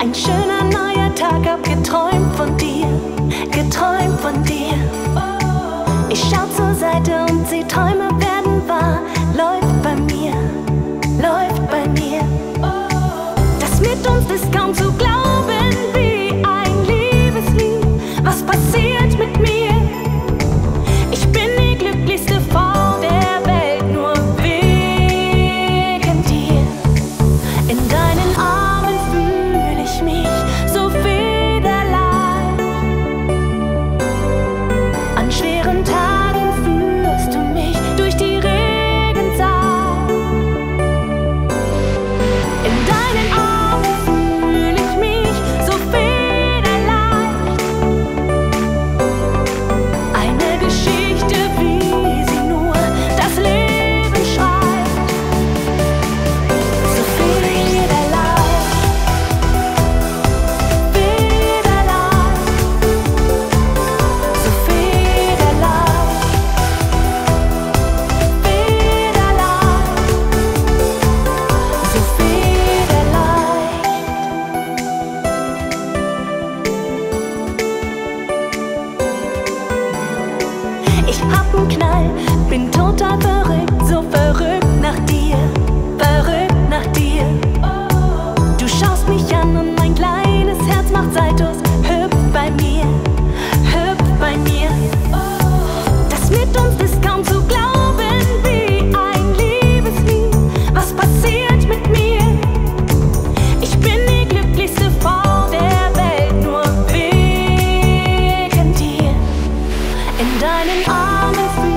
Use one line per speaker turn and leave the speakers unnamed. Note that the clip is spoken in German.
Ein schöner neuer Tag, hab geträumt von dir, geträumt von dir. Ich schau zur Seite und sie Träume Ich hab'n Knall, bin total verrückt, so verrückt nach dir. shining all the